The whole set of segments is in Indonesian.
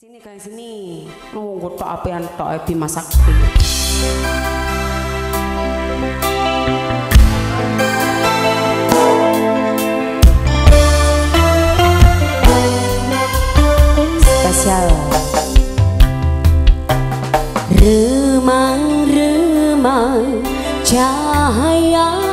Sini guys, sini. Nunggu tok apian tok eh, ebi masak. Spesial. Remang-remang cahaya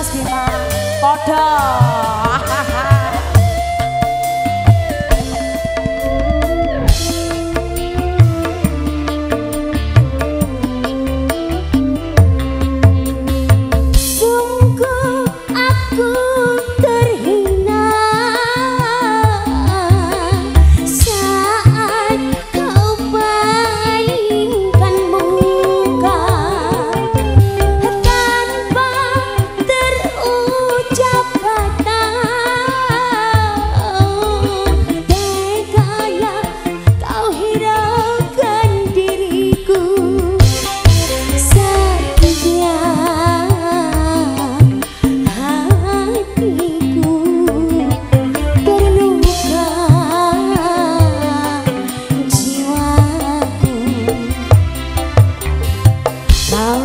Mas Bima.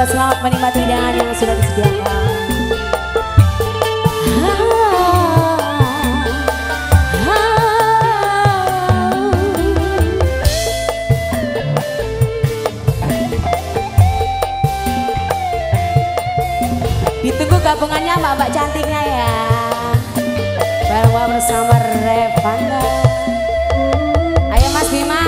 juga selamat menikmati hidangan yang sudah disediakan. Ditunggu gabungannya mbak-mbak cantiknya ya. Bawa bersama Revanda. Ayo Mas Bima.